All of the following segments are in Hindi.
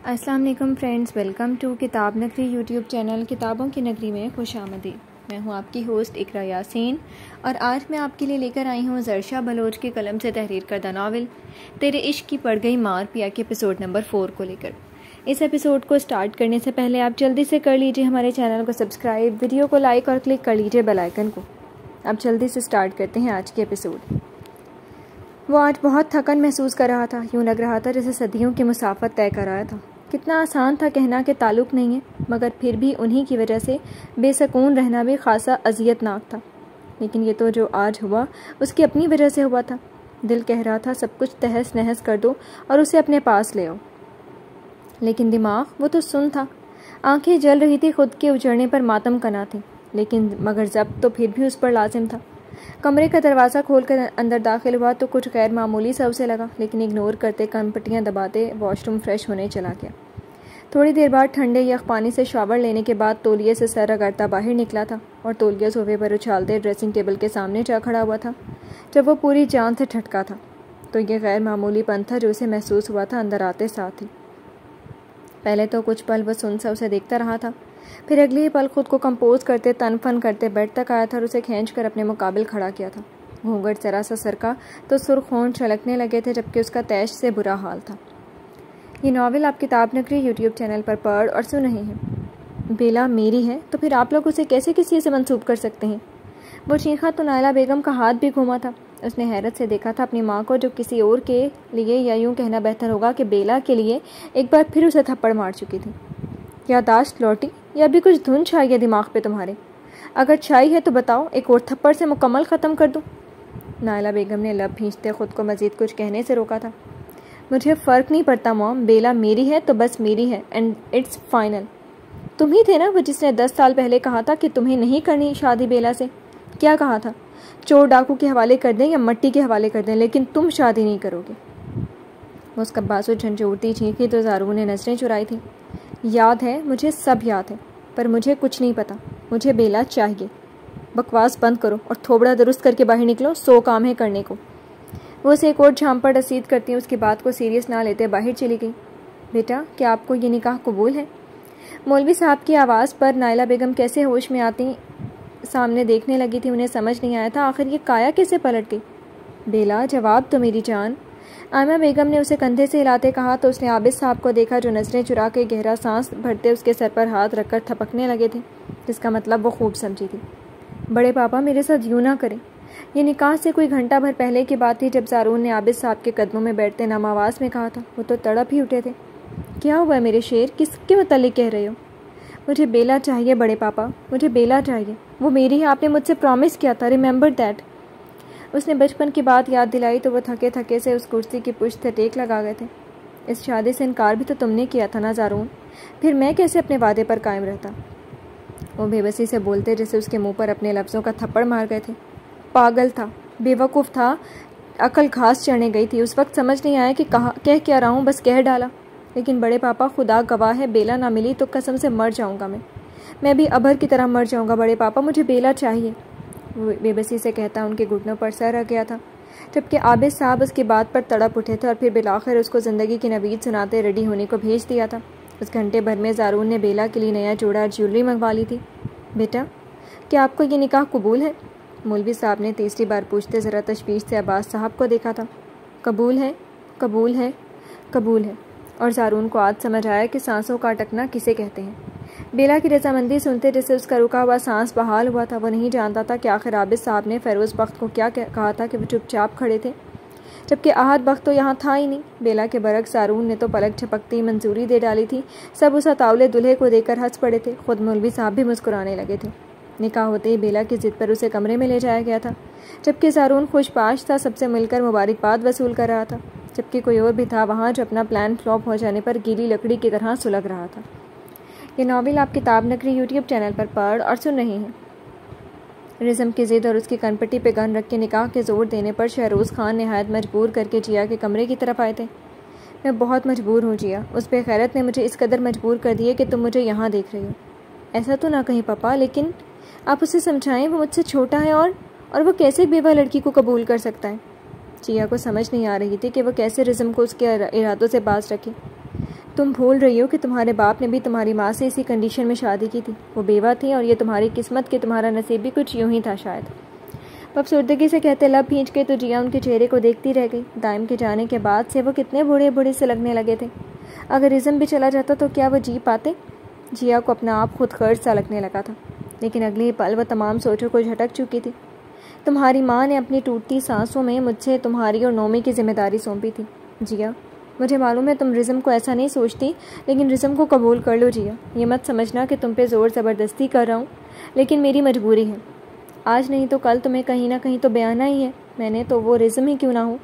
अस्सलाम वालेकुम फ्रेंड्स, वेलकम टू किताब नगरी यूट्यूब चैनल किताबों की नगरी में खुश आमदी मैं हूँ आपकी होस्ट इकरा यासीन और आज मैं आपके लिए लेकर आई हूँ जरशा बलोच के कलम से तहरीर करदा नावल। तेरे इश्क की पड़ गई मार पिया के एपिसोड नंबर फोर को लेकर। इस एपिसोड को स्टार्ट करने से पहले आप जल्दी से कर लीजिए हमारे चैनल को सब्सक्राइब वीडियो को लाइक और क्लिक कर लीजिए बेलाइकन को। अब जल्दी से स्टार्ट करते हैं आज के एपिसोड वो आज बहुत थकन महसूस कर रहा था, यूँ लग रहा था जैसे सदियों की मुसाफत तय कर आया था। कितना आसान था कहना कि ताल्लुक़ नहीं है, मगर फिर भी उन्हीं की वजह से बेसकून रहना भी खासा अजियतनाक था। लेकिन ये तो जो आज हुआ, उसकी अपनी वजह से हुआ था। दिल कह रहा था, सब कुछ तहस नहस कर दो और उसे अपने पास ले आओ। लेकिन दिमाग, वो तो सुन था। आँखें जल रही थी खुद के उजड़ने पर मातम कना थी। लेकिन मगर जब तो फिर भी उस पर लाजिम था। कमरे का दरवाज़ा खोलकर अंदर दाखिल हुआ तो कुछ गैर मामूली सा उसे लगा, लेकिन इग्नोर करते कनपट्टियाँ दबाते वॉशरूम फ्रेश होने चला गया। थोड़ी देर बाद ठंडे यख पानी से शावर लेने के बाद तोलिए से सर रगड़ता बाहर निकला था और तोलिया सोफे पर उछालते ड्रेसिंग टेबल के सामने जा खड़ा हुआ था, जब वो पूरी जान से ठटका था। तो ये गैर मामूली पन था जो उसे महसूस हुआ था, अंदर आते साथ ही। पहले तो कुछ पल वो सुन सा उसे देखता रहा था फिर अगले ही पल खुद को कंपोज करते तन फन करते बेड तक आया था और उसे खींच कर अपने मुकाबिल खड़ा किया था। घूंघट जरा सा सरका तो सुरखोन छलकने लगे थे, जबकि उसका तैश से बुरा हाल था। ये नावल आप किताब नगरी यूट्यूब चैनल पर पढ़ और सुन रहे हैं। बेला मेरी है तो फिर आप लोग उसे कैसे किसी से मंसूब कर सकते हैं? वो चीखा तो नायला बेगम का हाथ भी घूमा था। उसने हैरत से देखा था अपनी माँ को, जो किसी और के लिए या यूँ कहना बेहतर होगा कि बेला के लिए एक बार फिर उसे थप्पड़ मार चुकी थी। यादाश्त लौटी या भी कुछ धुन छाई है दिमाग पे तुम्हारे? अगर छाई है तो बताओ, एक और थप्पड़ से मुकम्मल ख़त्म कर दूँ। नायला बेगम ने लब भींचते खुद को मज़ीद कुछ कहने से रोका था। मुझे फ़र्क नहीं पड़ता, मॉम। बेला मेरी है तो बस मेरी है एंड इट्स फाइनल तुम ही थे ना वो जिसने दस साल पहले कहा था कि तुम्हें नहीं करनी शादी बेला से? क्या कहा था? चोर डाकू के हवाले कर दें या मट्टी के हवाले कर दें, लेकिन तुम शादी नहीं करोगे। उसका बासु झंझोड़ती चीखी तो जारू ने नज़रें चुराई थी। याद है, मुझे सब याद है, पर मुझे कुछ नहीं पता। मुझे बेला चाहिए। बकवास बंद करो और थोबड़ा दुरुस्त करके बाहर निकलो, सो काम है करने को। वो उसे एक और झाम पर रसीद करती उसकी बात को सीरियस ना लेते बाहर चली गई। बेटा, क्या आपको ये निकाह कबूल है? मौलवी साहब की आवाज़ पर नायला बेगम कैसे होश में आती, सामने देखने लगी थी, उन्हें समझ नहीं आया था, आखिर ये काया कैसे पलट गई? बेला, जवाब तो मेरी जान। आमा बेगम ने उसे कंधे से हिलाते कहा तो उसने आबिद साहब को देखा जो नज़रें चुरा के गहरा सांस भरते उसके सर पर हाथ रखकर थपकने लगे थे, जिसका मतलब वो खूब समझी थी। बड़े पापा, मेरे साथ यूँ ना करें। ये निकाह से कोई घंटा भर पहले की बात थी जब जारून ने आबिद साहब के कदमों में बैठते नाम आवाज़ में कहा था। वो तो तड़प ही उठे थे। क्या हुआ मेरे शेर? किसके मतलब कह रहे हो? मुझे बेला चाहिए बड़े पापा, मुझे बेला चाहिए। वो मेरी है आपने मुझसे प्रॉमिस किया था रिमेंबर दैट उसने बचपन की बात याद दिलाई तो वो थके थके से उस कुर्सी की पुश्त टेक लगा गए थे। इस शादी से इनकार भी तो तुमने किया था ना जारून फिर मैं कैसे अपने वादे पर कायम रहता? वो बेबसी से बोलते जैसे उसके मुँह पर अपने लफ्ज़ों का थप्पड़ मार गए थे। पागल था, बेवकूफ़ था, अकल घास चढ़ने गई थी। उस वक्त समझ नहीं आया कि कहा, कह क्या रहा हूँ, बस कह डाला। लेकिन बड़े पापा, खुदा गवाह है, बेला ना मिली तो कसम से मर जाऊँगा मैं। मैं भी अभर की तरह मर जाऊँगा, बड़े पापा, मुझे बेला चाहिए। बेबसी से कहता, उनके घुटनों पर सर रह गया था। जबकि आबिद साहब उसकी बात पर तड़प उठे थे और फिर बिलाखिर उसको ज़िंदगी की नवीद सुनाते रेडी होने को भेज दिया था। उस घंटे भर में जारून ने बेला के लिए नया जोड़ा ज्वेलरी मंगवा ली थी। बेटा, क्या आपको ये निकाह कबूल है? मौलवी साहब ने तीसरी बार पूछते ज़रा तशवीश से अब्बास साहब को देखा था। कबूल है कबूल है कबूल है। और जारून को आज समझ आया कि सांसों का अटकना किसे कहते हैं। बेला की रजामंदी सुनते जैसे उसका रुका हुआ सांस बहाल हुआ था, वो नहीं जानता था कि आखिर आबिद साहब ने फ़ैरोज़ बख्त को क्या कहा था कि वो चुपचाप खड़े थे। जबकि आहद बख्त तो यहाँ था ही नहीं। बेला के बरक सारून ने तो पलक झपकती मंजूरी दे डाली थी। सब उस तावले दुल्हे को देकर हंस पड़े थे। खुद मौलवी साहब भी मुस्कुराने लगे थे। निकाह होते ही बेला की जिद पर उसे कमरे में ले जाया गया था। जबकि सारून खुशपाश था, सबसे मिलकर मुबारकबाद वसूल कर रहा था। जबकि कोई और भी था, वहाँ जो अपना प्लान फ्लॉप हो जाने पर गीली लकड़ी की तरह सुलग रहा था। ये नावल आप किताब नगरी यूट्यूब चैनल पर पढ़ और सुन रहे हैं। रिज़म की ज़िद और उसकी कनपट्टी पे गन रख के निकाह के ज़ोर देने पर शहरोज़ खान नहायत मजबूर करके जिया के कमरे की तरफ़ आए थे। मैं बहुत मजबूर हूँ जिया। उस बेखैरत ने मुझे इस कदर मजबूर कर दिया कि तुम मुझे यहाँ देख रही हो। ऐसा तो ना कहीं पापा, लेकिन आप उसे समझाएँ, वो मुझसे छोटा है और और वो कैसे बेवा लड़की को कबूल कर सकता है? जिया को समझ नहीं आ रही थी कि वह कैसे रिज़म को उसके इरादों से बाज रखे। तुम भूल रही हो कि तुम्हारे बाप ने भी तुम्हारी माँ से इसी कंडीशन में शादी की थी। वो बेवा थी और ये तुम्हारी किस्मत के तुम्हारा नसीब भी कुछ यूँ ही था शायद। बबसूरदगी से कहते लब भींच के तो जिया उनके चेहरे को देखती रह गई। दाइम के जाने के बाद से वो कितने बूढ़े बूढ़े से लगने लगे थे। अगर इज़म भी चला जाता तो क्या वो जी पाते? जिया को अपना आप खुद खर्च सा लगने लगा था। लेकिन अगले पल वह तमाम सोचों को झटक चुकी थी। तुम्हारी माँ ने अपनी टूटती सांसों में मुझसे तुम्हारी और नोमी की ज़िम्मेदारी सौंपी थी। जिया मुझे मालूम है तुम रिज़म को ऐसा नहीं सोचती, लेकिन रिज़म को कबूल कर लो जिया। ये मत समझना कि तुम पे ज़ोर ज़बरदस्ती कर रहा हूँ, लेकिन मेरी मजबूरी है। आज नहीं तो कल तुम्हें कहीं ना कहीं तो बयाना ही है। मैंने तो वो रिज़म ही क्यों ना हो?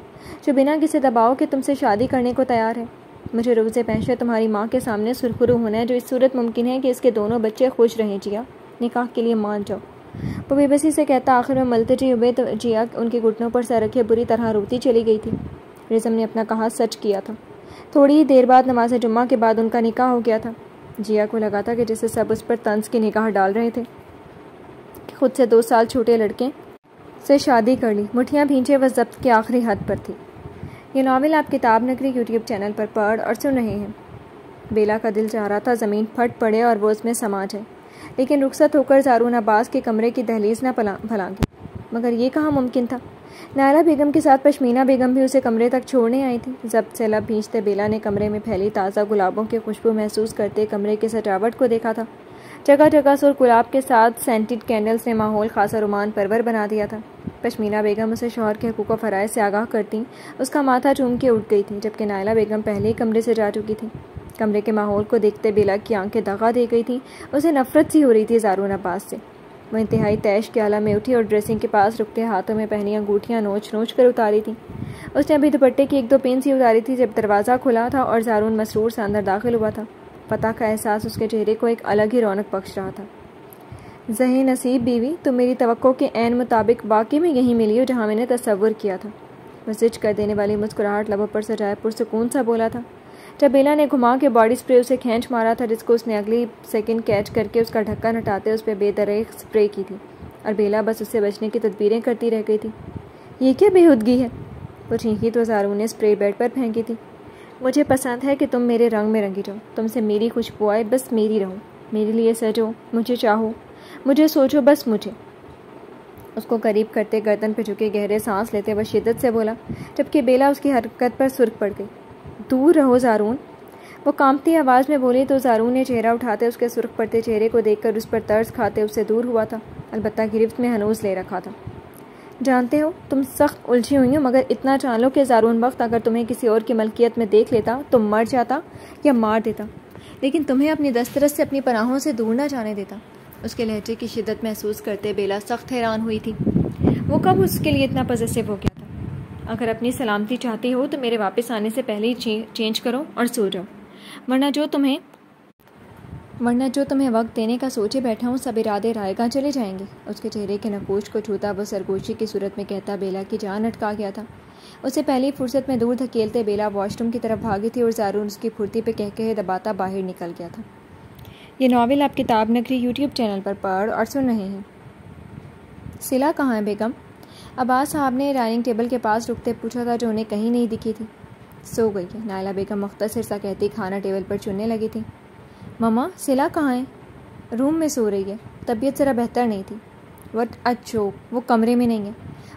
जो बिना किसी दबाव के तुमसे शादी करने को तैयार है। मुझे रोज़े पैसे तुम्हारी माँ के सामने सुरखुरु होना है, जो इस सूरत मुमकिन है कि इसके दोनों बच्चे खुश रहें, जिया। निकाह के लिए मान जाओ। वो बेबसी से कहता, आखिर में मलते जी उबे तो जिया, उनके घुटनों पर सर रखे, बुरी तरह रोती चली गई थी। रिजम ने अपना कहा, सच किया था। थोड़ी ही देर बाद नमाज़ जुम्मा के बाद उनका निकाह हो गया था। जिया को लगा था कि जैसे सब उस पर तंज की निकाह डाल रहे थे खुद से दो साल छोटे लड़के से शादी कर ली। मुठियाँ भींचे व जब्त के आखिरी हद पर थी। ये नावल आप किताब नगरी यूट्यूब चैनल पर पढ़ और सुन रहे हैं। बेला का दिल चाह रहा था ज़मीन फट पड़े और वो उसमें समाज है लेकिन रुखसत होकर जारून अब्बास के कमरे की दहलीज न भलांगी मगर ये कहाँ मुमकिन था? नायला बेगम के साथ पश्मीना बेगम भी उसे कमरे तक छोड़ने आई थी। जब से लब भींचते बेला ने कमरे में फैली ताज़ा गुलाबों की खुशबू महसूस करते कमरे की सजावट को देखा था। जगह जगह सुर गुलाब के साथ सेंटेड कैंडल्स ने माहौल खासा रुमान परवर बना दिया था। पश्मीना बेगम उसे शोहर के हकूक़ फ़राइज से आगाह करती, उसका माथा चूम के उठ गई थी, जबकि नायला बेगम पहले ही कमरे से जा चुकी थी। कमरे के माहौल को देखते बेला की आँखें दगा दे गई थी। उसे नफरत सी हो रही थी जारून अब्बास से। वह इंतहाई तैश के आला में उठी और ड्रेसिंग के पास रुकते हाथों में पहनी अंगूठियाँ नोच नोच कर उतारी थी। उसने अभी दुपट्टे की एक दो पेन सी उतारी थी जब दरवाज़ा खुला था और जारून मसरूर से अंदर दाखिल हुआ था। पता का एहसास उसके चेहरे को एक अलग ही रौनक बख्श रहा था। जही नसीब बीवी, तुम मेरी तो के एन मुताबिक वाकई में यहीं मिली हो जहाँ मैंने तस्वुर किया था। वह कर देने वाली मुस्कुराहट लबों पर सजाए पुरसकून सा बोला था। जब बेला ने घुमा के बॉडी स्प्रे उसे खींच मारा था, जिसको उसने अगली सेकंड कैच करके उसका ढक्कन हटाते उस पर बेदरेक स्प्रे की थी। और बेला बस उससे बचने की तदबीरें करती रह गई थी। ये क्या बेहदगी है? वो चीखी तो जारू ने स्प्रे बेड पर फेंकी थी। मुझे पसंद है कि तुम मेरे रंग में रंगी जाओ। तुमसे मेरी खुशबू आए, बस मेरी रहो। मेरे लिए सजो, मुझे चाहो। मुझे सोचो, बस मुझे। उसको करीब करते गर्दन पर झुके गहरे सांस लेते वह शिद्दत से बोला, जबकि बेला उसकी हरकत पर सुर्ख पड़ गई। दूर रहो जारून। वो कांपती आवाज़ में बोली तो जारून ने चेहरा उठाते उसके सुर्ख पड़ते चेहरे को देखकर उस पर तर्ज खाते उससे दूर हुआ था। अलबत्त गिरफ्त में हनूज ले रखा था। जानते हो, तुम सख्त उलझी हुई हो, मगर इतना जान लो कि जारून वक्त अगर तुम्हें किसी और की मलकियत में देख लेता तो मर जाता या मार देता। लेकिन तुम्हें अपनी दस्तरस से अपनी पनाहों से दूर ना जाने देता। उसके लहजे की शिद्दत महसूस करते बेला सख्त हैरान हुई थी। वो कब उसके लिए इतना पजेसिव हो गया? अगर अपनी सलामती चाहती हो तो मेरे वापस आने से पहले ही चेंज करो और सो जाओ। वरना जो तुम्हें, वरना जो तुम्हें वक्त देने का सोचे बैठा हूँ, सब इरादे रायगा चले जाएँगे? उसके चेहरे के नकोश को छूता वो सरगोशी की सूरत में कहता बेला की जान अटका गया था। उसे पहली फुर्सत में दूर धकेलते बेला वॉशरूम की तरफ़ भागी थी और जारून उसकी फुर्ती पे कह कहे दबाता बाहर निकल गया था। ये नावल आप किताब नगरी यूट्यूब चैनल पर पढ़ और सुन रहे हैं। सिला कहाँ है बेगम? अब्बास साहब ने डाइनिंग टेबल के पास रुकते पूछा था जो उन्हें कहीं नहीं दिखी थी। सो गई है। नायला बेगम मुख्तर सा कहती खाना टेबल पर चुनने लगी थी। ममा सिला कहाँ है? रूम में सो रही है। तबीयत ज़रा बेहतर नहीं थी। वट अच्छो वो कमरे में नहीं है।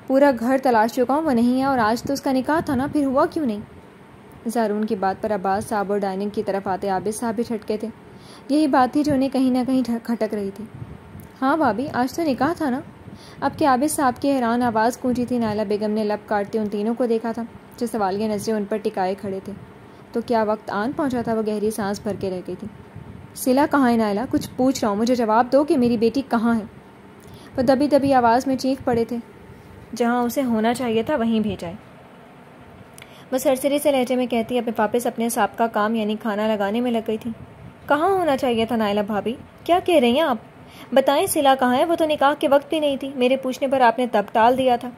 पूरा घर तलाश चुका हूँ, वो नहीं है और आज तो उसका निकाह था ना, फिर हुआ क्यों नहीं? जारून की बात पर अब्बास साहब और डाइनिंग की तरफ़ आते आबिद साहब भी छटके थे। यही बात थी जो उन्हें कहीं ना कहीं खटक रही थी। हाँ भाभी, आज तो निकाह था ना? अब के आबिद साहब की हैरान आवाज़ गूंजी थी? नायला बेगम ने लब काटते उन तीनों को देखा था, जो सवालिया नज़रें उन पर टिकाए खड़े थे। तो क्या वक्त आन पहुँचा था? वो गहरी सांस भर के रह गई थी। सिला कहाँ है नायला? कुछ पूछ रहा हूँ, मुझे जवाब दो कि मेरी बेटी कहाँ है। वो दबी दबी आवाज़ में चीख पड़े थे। जहाँ उसे होना चाहिए था, वहीं भेजाए वह सरसरी से लहजे में कहती अपने वापस अपने साहब का काम, यानी खाना लगाने में लग गई थी। कहाँ होना चाहिए था नायला भाभी? क्या कह रही हैं आप? बताएँ, सिला कहाँ है? वो तो निकाह के वक्त भी नहीं थी। मेरे पूछने पर आपने तब टाल दिया था।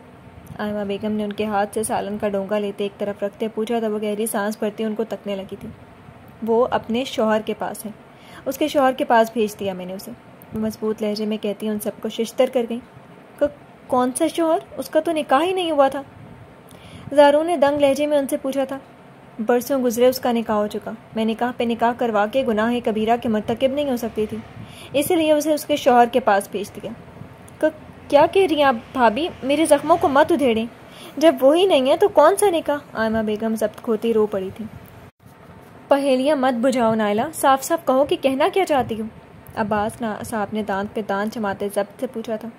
आयमा बेगम ने उनके हाथ से सालन का डोंगा लेते एक तरफ़ रखते पूछा था वो गहरी सांस भरती उनको तकने लगी थी। वो अपने शोहर के पास है। उसके शोहर के पास भेज दिया मैंने उसे। मज़बूत लहजे में कहती, उन सबको शिश्तर कर गई। कौन सा शोहर? उसका तो निकाह ही नहीं हुआ था। जारू ने दंग लहजे में उनसे पूछा था, बरसों गुजरे, उसका निकाह हो चुका। मैं निकाह पे निकाह करवा के गुनाह कबीरा के मरतकब नहीं हो सकती थी। इसीलिए उसे उसके शोहर के पास भेज दिया। क्या कह रही हैं आप भाभी? मेरे जख्मों को मत उधेड़ें। जब वही नहीं है तो कौन सा निकाह आयमा बेगम जब्त खोती रो पड़ी थी। पहेलियाँ मत बुझाओ नायला। साफ़ साफ़ कहो कि कहना क्या चाहती हो? अब्बास साहब ने दांत पे दांत जमाते जब्त से पूछा था।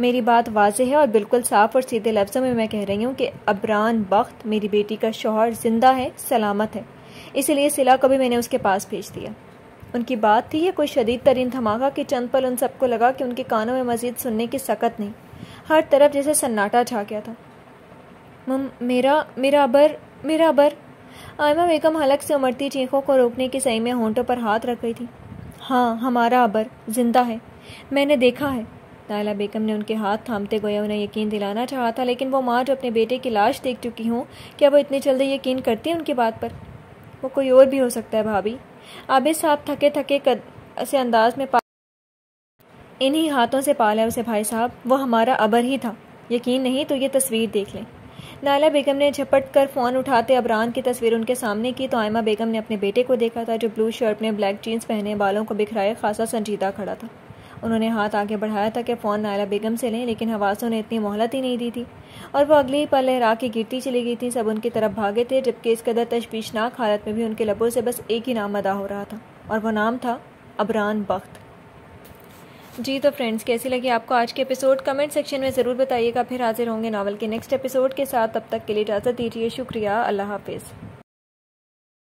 मेरी बात वाज है और बिल्कुल साफ़ और सीधे लफ्ज़ों में मैं कह रही हूँ कि अबरान बख्त मेरी बेटी का शोहर ज़िंदा है, सलामत है। इसलिए सिला को भी मैंने उसके पास भेज दिया। उनकी बात थी, या कोई शदीद तरीन धमाका कि चंद पल उन सबको लगा कि उनके कानों में मजीद सुनने की सकत नहीं। हर तरफ़ जैसे सन्नाटा छा गया था। मम, मेरा मेरा अबर मेरा अबर। आयमा बेगम हलक से उमड़ती चीखों को रोकने की सही में होंठों पर हाथ रख गई थी। हाँ हमारा अबर, ज़िंदा है। मैंने देखा है। नायला बेगम ने उनके हाथ थामते गोया उन्हें यकीन दिलाना चाहा था, लेकिन वो माँ जो अपने बेटे की लाश देख चुकी हूँ, क्या वो इतनी जल्दी यकीन करती है उनकी बात पर? वो कोई और भी हो सकता है भाभी। आबिद साहब थके थके कद, से अंदाज में पा इन्हीं हाथों से पाला उसे भाई साहब। वो हमारा अबर ही था। यकीन नहीं तो ये तस्वीर देख लें। नाला बेगम ने झपट कर फ़ोन उठाते अबरान की तस्वीर उनके सामने की तो आयमा बेगम ने अपने बेटे को देखा था जो ब्लू शर्ट में ब्लैक जीन्स पहने बालों को बिखराए खासा संजीदा खड़ा था। उन्होंने हाथ आगे बढ़ाया था कि फ़ोन नायला बेगम से लें, लेकिन हवासों ने इतनी मोहलत ही नहीं दी थी। और वो अगले ही पल लहरा के गिरती चली गई थी, सब उनकी तरफ़ भागे थे, जबकि इस कदर तशवीशनाक हालत में भी उनके लबों से बस एक ही नाम अदा हो रहा था, और वो नाम था अबरान बख्त। जी तो फ्रेंड्स, कैसी लगी आपको आज के एपिसोड? कमेंट सेक्शन में ज़रूर बताइएगा। फिर हाजिर होंगे नावल के नेक्स्ट एपिसोड के साथ। तब तक के लिए इजाज़त दीजिए। शुक्रिया। अल्लाह हाफिज़।